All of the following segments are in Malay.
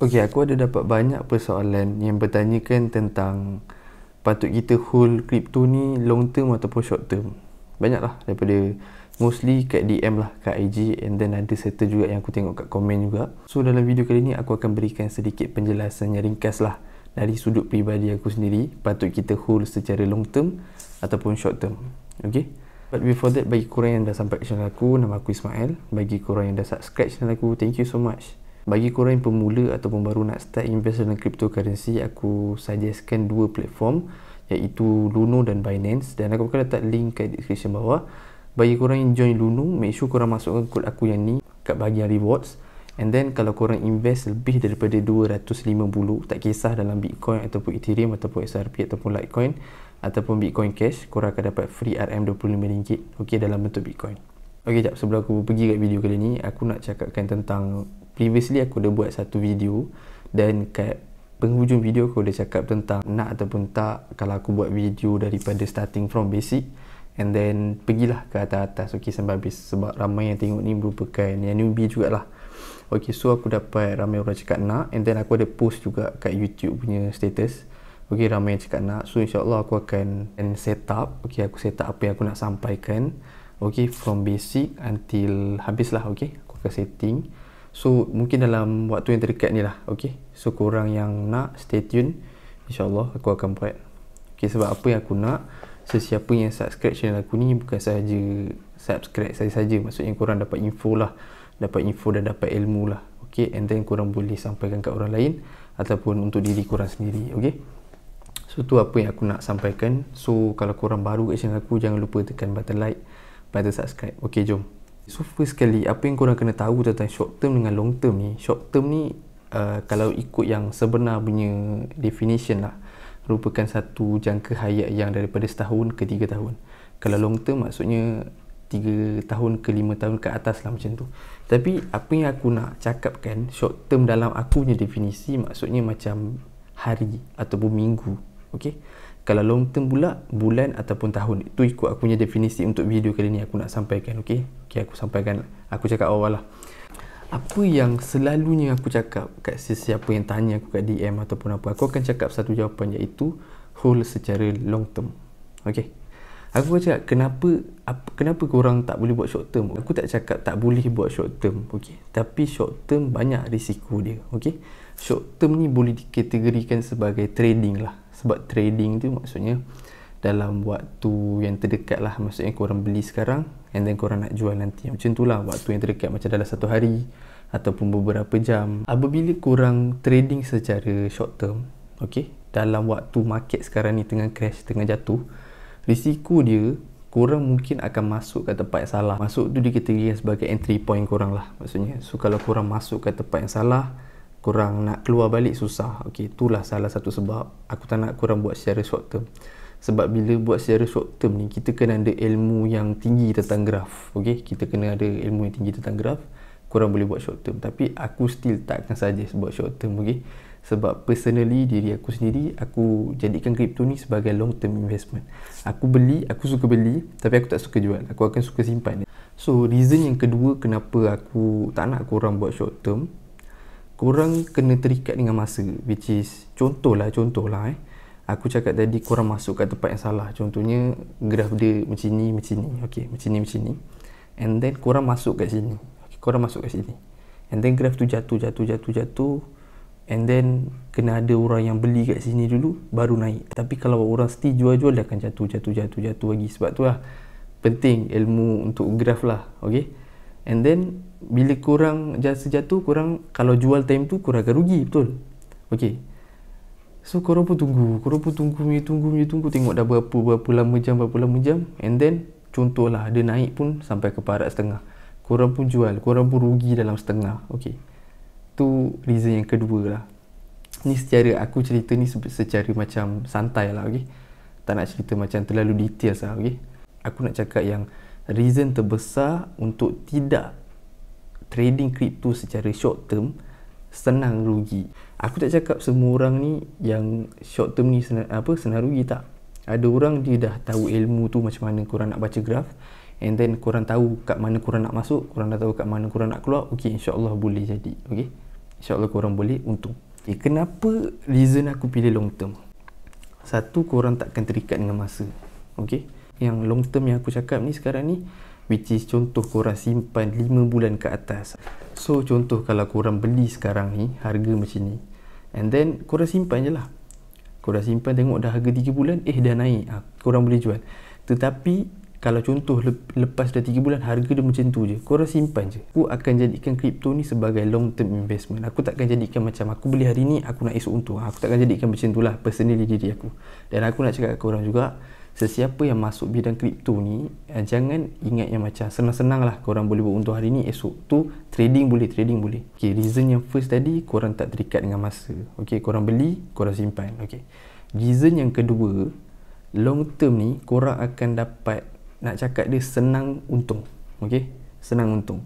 Okey, aku ada dapat banyak persoalan yang bertanyakan tentang patut kita hold crypto ni long term ataupun short term. Banyaklah daripada mostly kat DM lah kat IG and then ada serta juga yang aku tengok kat komen juga. So dalam video kali ni aku akan berikan sedikit penjelasan yang ringkas lah dari sudut peribadi aku sendiri patut kita hold secara long term ataupun short term. Okay? But before that, bagi korang yang dah sampai channel aku, nama aku Ismail. Bagi korang yang dah subscribe channel aku, thank you so much. Bagi korang yang pemula ataupun baru nak start invest dalam cryptocurrency, aku suggestkan dua platform iaitu Luno dan Binance dan aku akan letak link kat description bawah. Bagi korang yang join Luno, make sure korang masukkan kod aku yang ni kat bahagian rewards. And then kalau korang invest lebih daripada 250, tak kisah dalam Bitcoin ataupun Ethereum ataupun XRP ataupun Litecoin, ataupun Bitcoin Cash korang akan dapat free RM25 ok dalam bentuk Bitcoin ok jap sebelum aku pergi kat video kali ni aku nak cakapkan tentang previously aku dah buat satu video dan kat penghujung video aku dah cakap tentang nak ataupun tak kalau aku buat video daripada starting from basic and then pergilah ke atas-atas ok sampai habis sebab ramai yang tengok ni merupakan yang newbie jugalah ok so aku dapat ramai orang cakap nak and then aku ada post juga kat youtube punya status Okay, ramai yang cakap nak. So, insyaAllah aku akan set up. Okay, aku set up apa yang aku nak sampaikan. Okay, from basic until habis lah. Okay, aku akan setting. So, mungkin dalam waktu yang terdekat ni lah. Okay, so korang yang nak, stay tune. InsyaAllah aku akan buat. Okay, sebab apa yang aku nak, sesiapa yang subscribe channel aku ni bukan sahaja subscribe saja-saja. Maksudnya korang dapat info lah. Dapat info dan dapat ilmu lah. Okay, and then korang boleh sampaikan kat orang lain ataupun untuk diri korang sendiri. Okay. So tu apa yang aku nak sampaikan So kalau korang baru kat channel aku Jangan lupa tekan button like Button subscribe Okay jom So first sekali Apa yang korang kena tahu Tentang short term dengan long term ni Short term ni uh, Kalau ikut yang sebenar punya Definition lah Merupakan satu jangka hayat yang daripada setahun ke tiga tahun Kalau long term maksudnya tiga tahun ke lima tahun ke atas lah macam tu Tapi apa yang aku nak cakapkan Short term dalam aku punya definisi Maksudnya macam hari ataupun minggu Okey. Kalau long term pula bulan ataupun tahun. Itu ikut aku punya definisi untuk video kali ni aku nak sampaikan, okey. Okey, aku sampaikan aku cakap awal lah. Apa yang selalunya aku cakap kat sesiapa yang tanya aku kat DM ataupun apa, aku akan cakap satu jawapan iaitu hold secara long term. Okey. Aku cakap kenapa apa, kenapa korang tak boleh buat short term? Aku tak cakap tak boleh buat short term, okey. Tapi short term banyak risiko dia, okey. Short term ni boleh dikategorikan sebagai trading lah sebab trading tu maksudnya dalam waktu yang terdekat lah. Maksudnya korang beli sekarang and then korang nak jual nanti. Macam tu lah waktu yang terdekat. Macam dalam satu hari ataupun beberapa jam. Apabila korang trading secara short term okay, dalam waktu market sekarang ni tengah crash tengah jatuh risiko dia korang mungkin akan masuk ke tempat yang salah. Masuk tu dikategorikan sebagai entry point korang lah maksudnya. So kalau korang masuk ke tempat yang salah kurang nak keluar balik susah. Okey itulah salah satu sebab aku tak nak kurang buat secara short term. Sebab bila buat secara short term ni kita kena ada ilmu yang tinggi tentang graf okey? Kita kena ada ilmu yang tinggi tentang graf kurang boleh buat short term. Tapi aku still tak akan saja buat short term okey? Sebab personally diri aku sendiri aku jadikan kripto ni sebagai long term investment. Aku beli aku suka beli tapi aku tak suka jual. Aku akan suka simpan. So reason yang kedua kenapa aku tak nak kurang buat short term korang kena terikat dengan masa which is contohlah contohlah eh. Aku cakap tadi korang masuk kat tempat yang salah. Contohnya graf dia macam ni macam ni. Okey macam ni macam ni. And then korang masuk kat sini. Okay, korang masuk kat sini. And then graf tu jatuh jatuh jatuh jatuh. And then kena ada orang yang beli kat sini dulu baru naik. Tapi kalau orang still jual-jual dia akan jatuh jatuh jatuh jatuh lagi. Sebab tu lah penting ilmu untuk graf lah. Okey? And then bila kurang jasa jatuh kurang kalau jual time tu kurang akan rugi betul? Okey so korang pun tunggu korang pun tunggu ni tunggu ni tunggu. Tengok dah berapa berapa lama jam berapa lama jam. And then contohlah dia naik pun sampai ke parat setengah. Korang pun jual korang pun rugi dalam setengah. Okey tu reason yang kedua lah. Ni secara aku cerita ni secara macam santai lah okey tak nak cerita macam terlalu detail lah okey aku nak cakap yang reason terbesar untuk tidak trading crypto secara short term senang rugi. Aku tak cakap semua orang ni yang short term ni senang, apa senang rugi tak. Ada orang dia dah tahu ilmu tu macam mana korang nak baca graf and then korang tahu kat mana korang nak masuk, korang dah tahu kat mana korang nak keluar, okey insya-Allah boleh jadi. Okey. InsyaAllah korang boleh untung okay, Kenapa reason aku pilih long term Satu korang takkan terikat dengan masa Okay Yang long term yang aku cakap ni sekarang ni Which is contoh korang simpan 5 bulan ke atas. So contoh kalau korang beli sekarang ni Harga macam ni. And then korang simpan je lah. Korang simpan tengok dah harga 3 bulan Eh dah naik. Ha, Korang boleh jual. Tetapi kalau contoh lepas dah 3 bulan harga dia macam tu je. Korang simpan je. Aku akan jadikan kripto ni sebagai long term investment. Aku takkan jadikan macam aku beli hari ni aku nak esok untung aku takkan jadikan macam tu lah personally diri aku. Dan aku nak cakap kat korang juga sesiapa yang masuk bidang kripto ni eh, jangan ingat yang macam senang-senang lah korang boleh buat untung hari ni. Esok tu trading boleh trading boleh. Ok reason yang first tadi korang tak terikat dengan masa. Ok korang beli korang simpan. Ok. Reason yang kedua long term ni korang akan dapat nak cakap dia senang untung. Okey senang untung.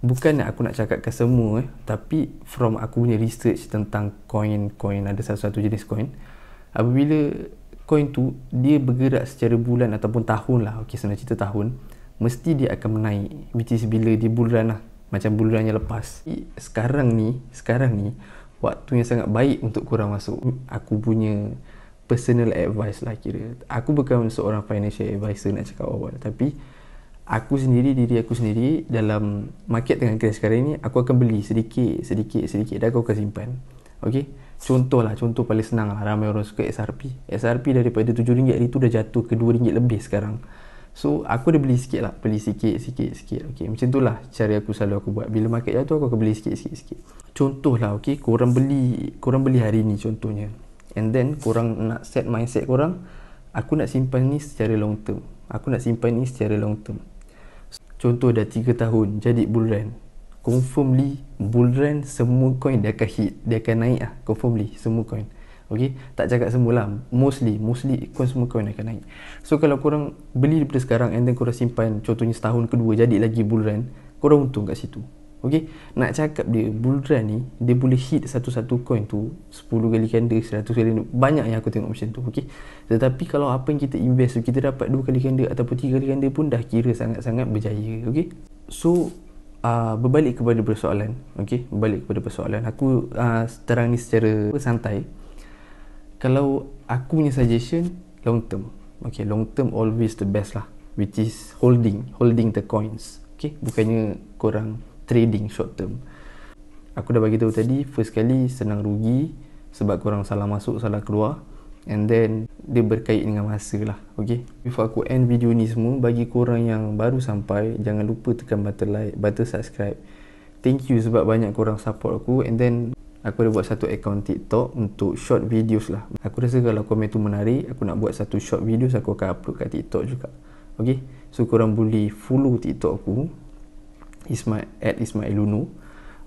Bukan aku nak cakapkan semua eh tapi from aku punya research tentang coin-coin ada satu-satu jenis coin apabila coin tu dia bergerak secara bulan ataupun tahun lah. Okey senang cerita tahun. Mesti dia akan menaik which is bila di bulan lah. Macam bulan yang lepas. Sekarang ni sekarang ni waktu yang sangat baik untuk kurang masuk aku punya personal advice lah kira. Aku bukan seorang financial advisor nak cakap awal tapi aku sendiri diri aku sendiri dalam market tengah crash sekarang ni aku akan beli sedikit sedikit sedikit. Dan aku akan simpan. Ok contoh lah contoh paling senang lah ramai orang suka SRP SRP daripada RM7 hari tu dah jatuh ke RM2 lebih sekarang. So aku dah beli sikit lah beli sikit sikit sikit ok macam tu lah cara aku selalu aku buat. Bila market jatuh aku akan beli sikit sikit sikit. Contoh lah ok korang beli korang beli hari ni contohnya. And then korang nak set mindset korang aku nak simpan ni secara long term. Aku nak simpan ni secara long term. Contoh dah 3 tahun jadi bullrun confirmly bullrun semua coin dia akan hit dia akan naik lah confirmly semua coin Okay, tak cakap semua lah mostly mostly coin semua coin akan naik so kalau korang beli daripada sekarang and then korang simpan contohnya setahun kedua jadi lagi bullrun korang untung kat situ Okey, nak cakap dia bull run ni dia boleh hit satu-satu coin tu 10 kali ganda, 100 kali. Banyak yang aku tengok macam tu, okey. Tetapi kalau apa yang kita invest tu kita dapat 2 kali ganda ataupun 3 kali ganda pun dah kira sangat-sangat berjaya, okey. So uh, berbalik kepada persoalan, okey. Berbalik kepada persoalan. Aku uh, terang ni secara santai. Kalau aku punya suggestion long term. Okey, long term always the best lah. Which is holding, holding the coins. Okey, bukannya korang trading short term aku dah bagi tahu tadi first kali senang rugi sebab korang salah masuk salah keluar and then dia berkait dengan masa lah ok before aku end video ni semua bagi korang yang baru sampai jangan lupa tekan button like button subscribe. Thank you sebab banyak korang support aku. And then aku ada buat satu account tiktok untuk short videos lah. Aku rasa kalau komen tu menarik aku nak buat satu short videos aku akan upload kat tiktok juga. Ok so korang boleh follow tiktok aku. Ismail at Ismail Lunu.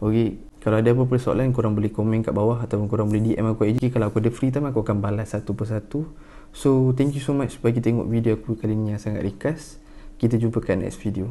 Okey, kalau ada apa-apa soalan korang boleh komen kat bawah ataupun korang boleh DM aku IG kalau aku ada free time aku akan balas satu persatu. So, thank you so much bagi tengok video aku kali ni yang sangat ringkas. Kita jumpa kat next video.